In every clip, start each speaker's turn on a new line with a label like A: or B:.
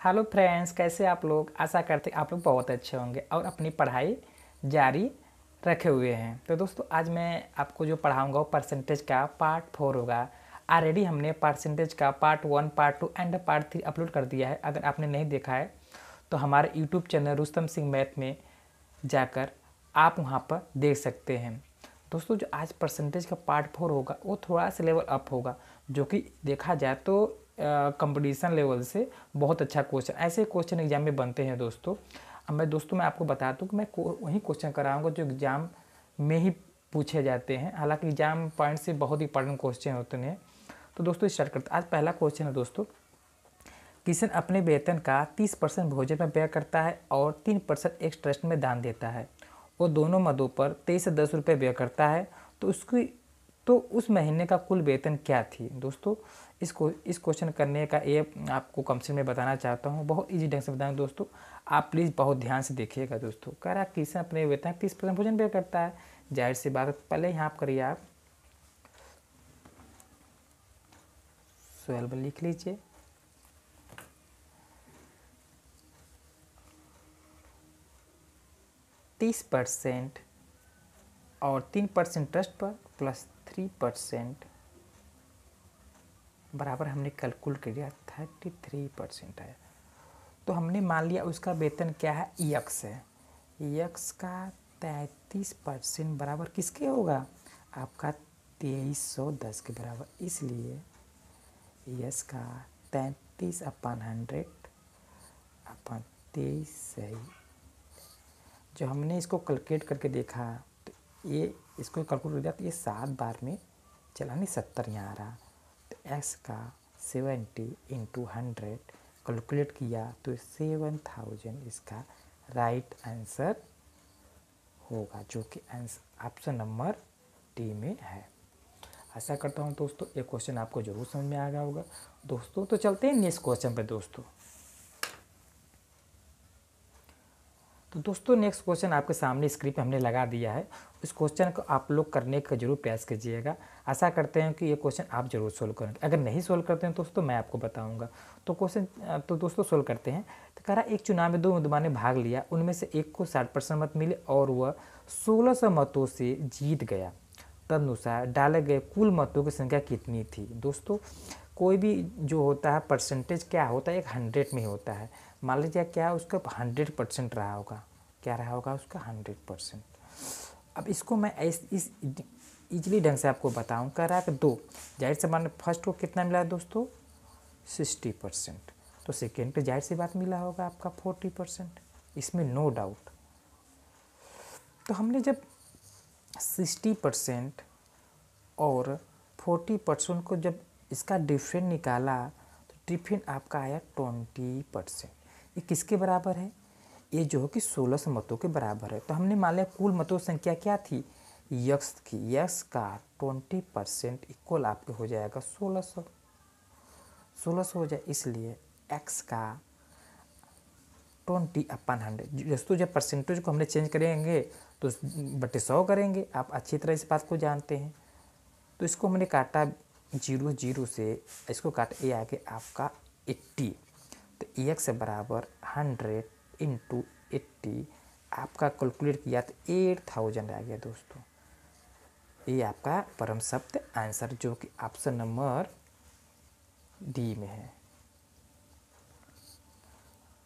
A: Hello friends, कैसे आप लोग? आशा करते आप लोग बहुत अच्छे होंगे और अपनी पढ़ाई जारी रखे हुए हैं। तो दोस्तों, आज मैं आपको जो पढ़ाऊँगा वो परसेंटेज का पार्ट फोर होगा। ऑलरेडी हमने परसेंटेज का part one part two and part three upload कर दिया है। अगर आपने नहीं देखा है तो हमारे YouTube channel Rustam Singh math में जाकर आप वहाँ पर देख सकते हैं। दोस्तों, जो आज परसेंटेज का पार्ट फोर होगा, वो थोड़ा सा लेवल अप होगा। जो कि देखा जाए तो कंपटीशन लेवल से बहुत अच्छा क्वेश्चन ऐसे क्वेश्चन एग्ज़ाम में बनते हैं दोस्तों। अब मैं दोस्तों, मैं आपको बता दूँ कि मैं वही क्वेश्चन कराऊँगा जो एग्ज़ाम में ही पूछे जाते हैं। हालाँकि एग्ज़ाम पॉइंट से बहुत इंपॉर्टेंट क्वेश्चन होते हैं। तो दोस्तों स्टार्ट करते आज पहला क्वेश्चन है दोस्तों। किशन अपने वेतन का तीस परसेंट भोजन में व्यय करता है और तीन परसेंट एक ट्रस्ट में दान देता है। वो दोनों मदों पर तेईस से दस रुपये व्यय करता है। तो उसकी तो उस महीने का कुल वेतन क्या थी? दोस्तों इसको इस क्वेश्चन करने का ये आपको कम से में बताना चाहता हूँ। बहुत इजी ढंग से बताएँ दोस्तों। आप प्लीज़ बहुत ध्यान से देखिएगा दोस्तों। कह रहा किसान अपने वेतन तीस परसेंट भोजन व्यय करता है। ज़ाहिर सी बात पहले यहाँ आप करिए आप। ट्वेल्व लिख लीजिए। तीस परसेंट और तीन परसेंट ट्रस्ट पर प्लस थ्री परसेंट बराबर हमने कैलकुलेट किया थर्टी थ्री परसेंट है तो हमने मान लिया उसका वेतन क्या है? यक्स है। यक्स का तैंतीस परसेंट बराबर किसके होगा? आपका तेईस सौ दस के बराबर। इसलिए यस का तैंतीस अपन हंड्रेड अपन तेईस सही। जो हमने इसको कैलकुलेट करके देखा ये इसको कैलकुलेट कर दिया तो ये सात बार में चला नहीं, सत्तर यहाँ आ रहा। तो एक्स का सेवेंटी इंटू हंड्रेड कैलकुलेट किया तो सेवन थाउज़ेंड इसका राइट आंसर होगा, जो कि आंसर ऑप्शन नंबर डी में है। आशा करता हूँ दोस्तों, ये क्वेश्चन आपको ज़रूर समझ में आ गया होगा। दोस्तों तो चलते हैं नेक्स्ट क्वेश्चन पर दोस्तों। तो दोस्तों नेक्स्ट क्वेश्चन आपके सामने स्क्रीन पे हमने लगा दिया है। इस क्वेश्चन को आप लोग करने का ज़रूर प्रयास कीजिएगा। आशा करते हैं कि ये क्वेश्चन आप ज़रूर सोल्व करेंगे। अगर नहीं सोल्व करते हैं दोस्तों, मैं आपको बताऊँगा। तो क्वेश्चन तो दोस्तों सोल्व करते हैं। तो कह रहा एक चुनाव में दो उम्मीदवार ने भाग लिया। उनमें से एक को साठ परसेंट मत मिले और वह सोलह सौ मतों से जीत गया। तदनुसार डाले गए कुल मतों की संख्या कितनी थी? दोस्तों, कोई भी जो होता है परसेंटेज क्या होता है? एक हंड्रेड में होता है। मान लीजिए क्या उसका हंड्रेड परसेंट रहा होगा? क्या रहा होगा उसका हंड्रेड परसेंट अब इसको मैं इस इस इजली ढंग से आपको बताऊँ। कह रहा है कि दो, ज़ाहिर से मान फ़र्स्ट को कितना मिला है दोस्तों? सिक्सटी परसेंट तो सेकेंड पे ज़ाहिर सी बात मिला होगा आपका फोर्टी परसेंट इसमें नो डाउट तो हमने जब सिक्सटी परसेंट और फोर्टी परसेंट को जब इसका डिफरेंट निकाला तो डिफरेंट आपका आया ट्वेंटी परसेंट ये किसके बराबर है? ये जो है कि सोलह सौ मतों के बराबर है। तो हमने मान लिया कुल मतों संख्या क्या थी? यक्स की। यक्स का ट्वेंटी परसेंट इक्वल आपके हो जाएगा सोलह सौ। सोलह सौ हो जाए, इसलिए एक्स का ट्वेंटी अपन हंड्रेड। दोस्तों जब परसेंटेज को हमने चेंज करेंगे तो बटे सौ करेंगे। आप अच्छी तरह इस बात को जानते हैं। तो इसको हमने काटा ज़ीरो ज़ीरो से, इसको काट ए आगे आपका एट्टी। तो ई एक्स बराबर हंड्रेड इंटू एट्टी आपका कैलकुलेट किया तो एट थाउज़ेंड आ गया दोस्तों। ये आपका परम शब्द आंसर जो कि ऑप्शन नंबर डी में है।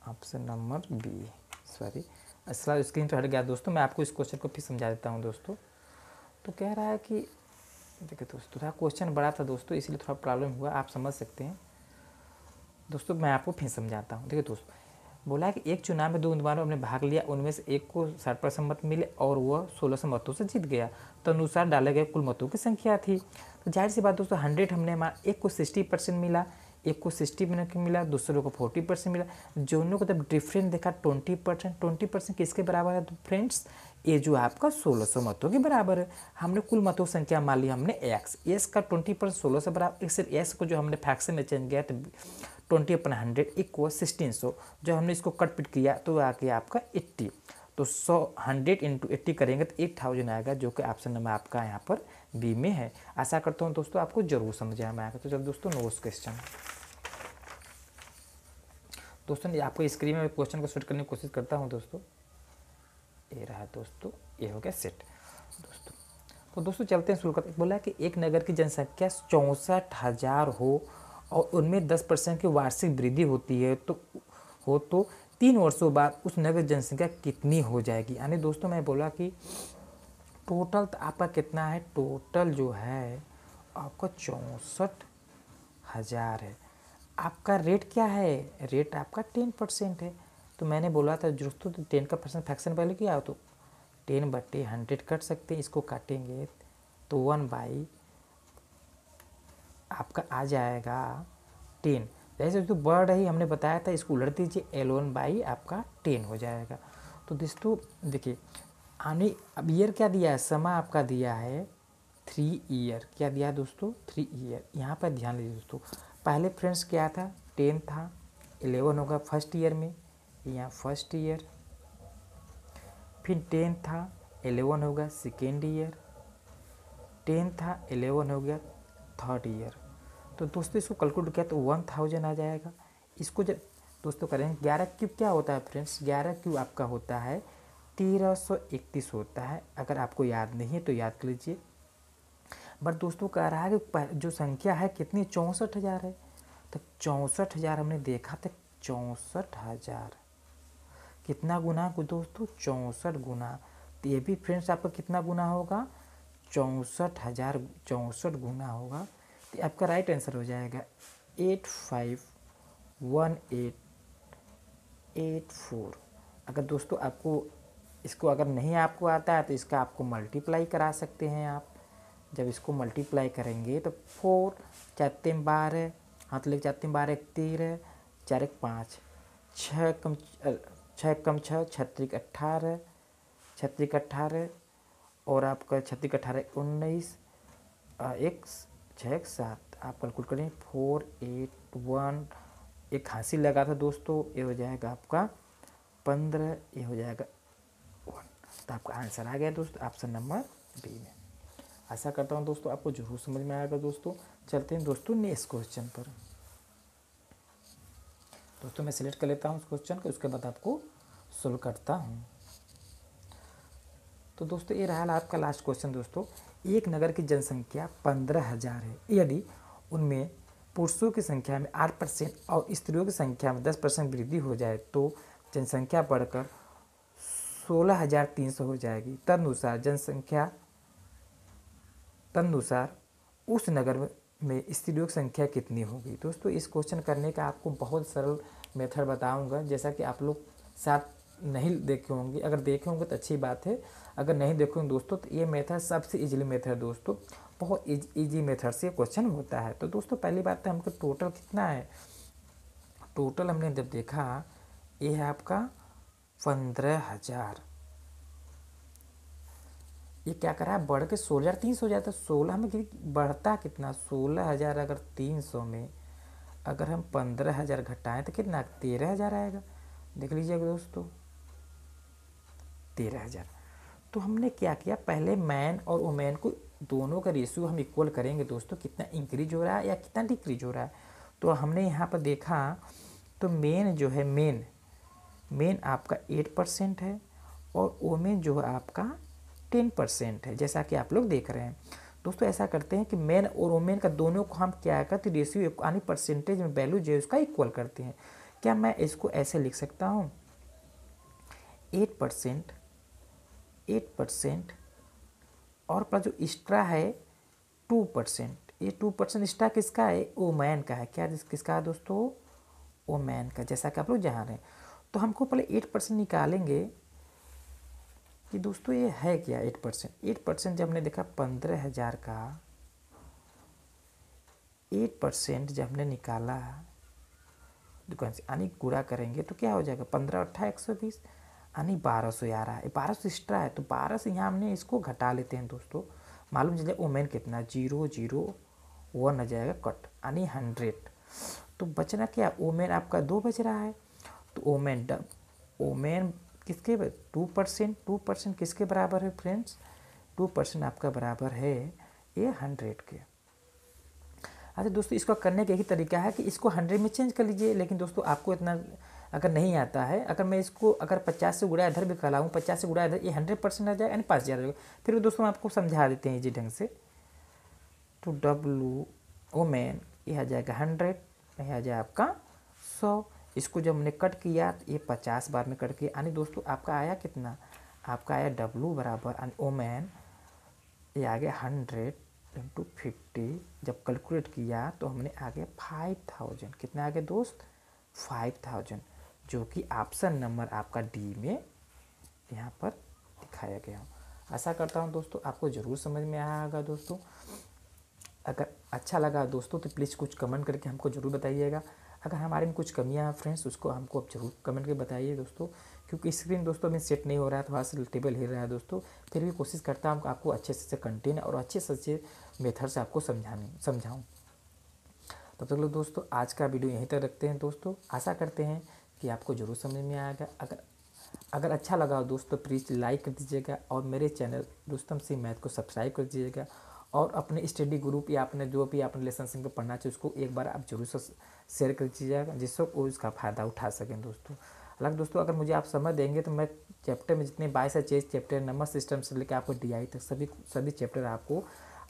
A: ऑप्शन नंबर बी सॉरी असला स्क्रीन पर हट गया दोस्तों, मैं आपको इस क्वेश्चन को फिर समझा देता हूँ दोस्तों। तो कह रहा है कि, देखिए दोस्तों, थोड़ा क्वेश्चन बड़ा था दोस्तों, इसलिए थोड़ा प्रॉब्लम हुआ, आप समझ सकते हैं। दोस्तों, मैं आपको फिर समझाता हूँ। देखिए दोस्तों, बोला है कि एक चुनाव में दो उम्मीदवारों ने भाग लिया, उनमें से एक को साठ परसेंट मत मिले और वह सोलह सौ मतों से जीत गया। तो अनुसार डाले गए कुल मतों की संख्या थी। तो ज़ाहिर सी बात दोस्तों, हंड्रेड हमने एक को सिक्सटी परसेंट मिला, एक को सिक्सटी मिला, दूसरे को फोर्टी परसेंट मिला। दोनों को जब डिफरेंट देखा ट्वेंटी परसेंट ट्वेंटी परसेंट किसके बराबर है तो फ्रेंड्स ये जो आपका सोलह सौ मतों के बराबर है। हमने कुल मतों संख्या मान ली हमने एक्स एस का ट्वेंटी परसेंट सोलह सौ बराबर, एक एक्स को जो हमने फैक्शन में चेंज किया तो ट्वेंटी अपन हंड्रेड इक्व सिक्सटीन सौ जब हमने इसको कट पिट किया तो आ गया आपका एट्टी। तो सौ हंड्रेड इंटू एट्टी करेंगे तो एट थाउज़ेंड आएगा जो कि ऑप्शन नंबर आपका यहाँ पर बी में है। आशा करता हूँ दोस्तों आपको ज़रूर समझ में आएगा। तो चलो दोस्तों नोट्स क्वेश्चन दोस्तों आपको स्क्रीन में क्वेश्चन को सेट करने की कोशिश करता हूँ दोस्तों। ये रहा दोस्तों, ये हो गया सेट दोस्तों तो दोस्तों चलते हैं शुरू करते बोला कि एक नगर की जनसंख्या चौंसठ हो और उनमें दस परसेंट की वार्षिक वृद्धि होती है तो हो तो तीन वर्षों बाद उस नगर जनसंख्या कितनी हो जाएगी? यानी दोस्तों, मैं बोला कि टोटल तो आपका कितना है? टोटल जो है, आपका चौंसठ हज़ार है। आपका रेट क्या है? रेट आपका टेन परसेंट है। तो मैंने बोला था, दोस्तों तो टेन का परसेंट फैक्शन वैल्यू क्या हो तो टेन बट्टे हंड्रेड कट सकते हैं, इसको काटेंगे तो वन बाई आपका आ जाएगा टेन। जैसे तो बढ़ रही हमने बताया था, इसको उलट दीजिए एल वन बाई आपका टेन हो जाएगा। तो दोस्तों, देखिए आने अब ईयर क्या दिया है? समय आपका दिया है थ्री ईयर क्या दिया है दोस्तों? थ्री ईयर यहाँ पर ध्यान दीजिए दोस्तों, पहले फ्रेंड्स क्या था? टेन था एलेवन होगा फ़र्स्ट ईयर में, यहाँ फ़र्स्ट ईयर फिर टेन था एलेवन होगा सेकेंड ईयर टेन था एलेवन हो गया थर्ड ईयर तो दोस्तों इसको कैलकुलेट किया तो वन थाउज़ेंड आ जाएगा। इसको जब दोस्तों करेंगे, ग्यारह क्यूब क्या होता है फ्रेंड्स? ग्यारह क्यूब आपका होता है, तेरह सौ इकतीस होता है। अगर आपको याद नहीं है तो याद कर लीजिए। बट दोस्तों कह रहा है कि जो संख्या है कितनी? चौंसठ हज़ार है। तो चौंसठ हज़ार हमने देखा था चौंसठ हज़ार। कितना गुना दोस्तों? चौंसठ गुना। तो ये भी फ्रेंड्स आपका कितना गुना होगा? चौंसठ हज़ार, चौंसठ गुना होगा। तो आपका राइट आंसर हो जाएगा eight five one eight eight four अगर दोस्तों आपको इसको अगर नहीं आपको आता है तो इसका आपको मल्टीप्लाई करा सकते हैं आप। जब इसको मल्टीप्लाई करेंगे तो फोर चार तीन बारह हाथ लेके चार तीन बारह एक तेरह चार एक पाँच। छः कम छः कम छः छत्रिक अट्ठारह छत्रिक अट्ठारह और आपका छत्रिक अट्ठारह उन्नीस, एक छः एक सात, आप कैलकुलेट करें फोर एट वन एक हासिल लगा था दोस्तों, ये हो जाएगा आपका पंद्रह, ये हो जाएगा वन तो आपका आंसर आ गया दोस्तों ऑप्शन नंबर बी में। आशा करता हूँ दोस्तों, आपको ज़रूर समझ में आएगा दोस्तों। चलते हैं दोस्तों नेक्स्ट क्वेश्चन पर। दोस्तों, मैं सिलेक्ट कर लेता हूँ उस क्वेश्चन को, उसके बाद आपको सोल्व करता हूँ। तो दोस्तों, ये रहा आपका लास्ट क्वेश्चन दोस्तों। एक नगर की जनसंख्या पंद्रह हज़ार है। यदि उनमें पुरुषों की संख्या में आठ परसेंट और स्त्रियों की संख्या में दस परसेंट वृद्धि हो जाए तो जनसंख्या बढ़कर सोलह हज़ार तीन सौ हो जाएगी। तदनुसार जनसंख्या, तदनुसार उस नगर में स्त्रियों की संख्या कितनी होगी? दोस्तों, इस क्वेश्चन करने का आपको बहुत सरल मेथड बताऊँगा। जैसा कि आप लोग साथ नहीं देखे होंगे। अगर देखे होंगे तो अच्छी बात है। अगर नहीं देखे होंगे दोस्तों तो ये मेथड सबसे इजीली मेथड है दोस्तों। बहुत इजी मेथड से क्वेश्चन होता है। तो दोस्तों, पहली बात तो हमको टोटल कितना है? टोटल हमने जब देखा, ये है आपका पंद्रह हज़ार। ये क्या करा? है बढ़ के सोलह हज़ार, तीन सौ जाता है सोलह में बढ़ता कितना? सोलह हज़ार अगर तीन सौ में अगर हम पंद्रह हज़ार घटाएँ तो कितना? तेरह हज़ार आएगा। देख लीजिएगा दोस्तों। तेरह हज़ार तो हमने क्या किया? पहले मैन और वुमेन को दोनों का रेशियो हम इक्वल करेंगे दोस्तों, कितना इंक्रीज हो रहा है या कितना डिक्रीज हो रहा है। तो हमने यहाँ पर देखा तो मेन जो है मेन मेन आपका एट परसेंट है और वोमेन जो है आपका टेन परसेंट है, जैसा कि आप लोग देख रहे हैं। दोस्तों, ऐसा करते हैं कि मेन और वोमेन का दोनों को हम क्या करते हैं रेशियो यानी परसेंटेज में वैल्यू जो है उसका इक्वल करते हैं। क्या मैं इसको ऐसे लिख सकता हूँ? एट परसेंट एट परसेंट और प्लस जो एक्स्ट्रा है, टू परसेंट। ये टू परसेंट एक्स्ट्रा किसका है? ओ मैन का है। क्या किसका है दोस्तों? ओ मैन का, जैसा कि आप लोग जान रहे हैं। तो हमको पहले एट परसेंट निकालेंगे कि दोस्तों ये है क्या एट परसेंट? एट परसेंट जब हमने देखा पंद्रह हज़ार का, एट परसेंट जब हमने निकाला, दुकान से यानी गुड़ा करेंगे तो क्या हो जाएगा? पंद्रह अट्ठा एक सौ बीस। यानी बारह सौ आ रहा है बारह सौ एक्स्ट्रा है तो बारह से यहाँ हमने इसको घटा लेते हैं दोस्तों। मालूम चले ओमेन कितना? ज़ीरो ज़ीरो, वन आ जाएगा कट, यानी हंड्रेड तो बचना क्या? ओमेन आपका दो बच रहा है। तो ओमेन डब ओमेन किसके टू परसेंट टू परसेंट किसके बराबर है फ्रेंड्स टू परसेंट आपका बराबर है ये हंड्रेड के। अच्छा दोस्तों, इसको करने का यही तरीका है कि इसको हंड्रेड में चेंज कर लीजिए, लेकिन दोस्तों आपको इतना अगर नहीं आता है, अगर मैं इसको अगर पचास से गुड़ा इधर भी कहलाऊँ, पचास से गुड़ा इधर, ये हंड्रेड परसेंट आ जाएगा, यानी पाँच हज़ार जाएगा। फिर दोस्तों आपको समझा देते हैं इजी ढंग से। तो डब्लू ओ मैन यह आ जाएगा हंड्रेड यह आ जाए आपका सौ। इसको जब हमने कट किया तो ये पचास बार में कट किया। यानी दोस्तों, आपका आया कितना? आपका आया डब्लू बराबर ओ मैन ये आ गया हंड्रेड इंटू फिफ्टी जब कैलकुलेट किया तो हमने आ गया फाइव थाउज़ेंड कितना आ गया दोस्त? फाइव थाउज़ेंड जो कि ऑप्शन नंबर आपका डी में यहाँ पर दिखाया गया हो। आशा करता हूँ दोस्तों आपको ज़रूर समझ में आया होगा दोस्तों। अगर अच्छा लगा दोस्तों तो प्लीज़ कुछ कमेंट करके हमको ज़रूर बताइएगा। अगर हमारे में कुछ कमियाँ हैं फ्रेंड्स उसको हमको आप ज़रूर कमेंट करके बताइए दोस्तों। क्योंकि स्क्रीन दोस्तों में सेट नहीं हो रहा है, थोड़ा सा टेबल हिल रहा है दोस्तों। फिर भी कोशिश करता हूँ आपको अच्छे से कंटेंट और अच्छे से अच्छे मेथड से आपको समझाने, समझाऊँ। तब तक लोग दोस्तों, आज का वीडियो यहीं तक रखते हैं दोस्तों। आशा करते हैं कि आपको ज़रूर समझ में आएगा। अगर अगर अच्छा लगा हो दोस्तों प्लीज़ लाइक कर दीजिएगा और मेरे चैनल दोस्तम सिंह मैथ को सब्सक्राइब कर दीजिएगा और अपने स्टडी ग्रुप या अपने जो भी अपने लेसन सिंह को पढ़ना चाहिए, उसको एक बार आप ज़रूर से शेयर कर दीजिएगा, जिससे वो इसका फ़ायदा उठा सकें दोस्तों। हालाँकि दोस्तों, अगर मुझे आप समझ देंगे तो मैं चैप्टर में जितने बाईस है चेज चैप्टर नंबर सिस्टम से लेकर आपको डी तक सभी सभी चैप्टर आपको,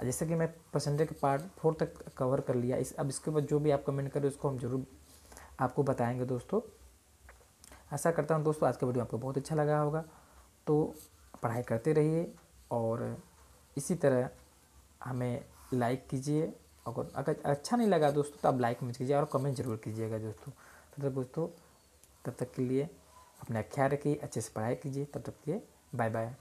A: जैसे कि मैं परसेंटेज के पार्ट फोर तक कवर कर लिया। इस, अब इसके बाद जो भी आप कमेंट करें, उसको हम ज़रूर आपको बताएँगे दोस्तों। आशा करता हूँ दोस्तों, आज का वीडियो आपको बहुत अच्छा लगा होगा। तो पढ़ाई करते रहिए और इसी तरह हमें लाइक कीजिए। अगर अगर अच्छा नहीं लगा दोस्तों तो आप लाइक मत कीजिए और कमेंट ज़रूर कीजिएगा दोस्तों। तब तक दोस्तों, तब तक के लिए अपना ख्याल रखिए, अच्छे से पढ़ाई कीजिए। तब तक के लिए बाय बाय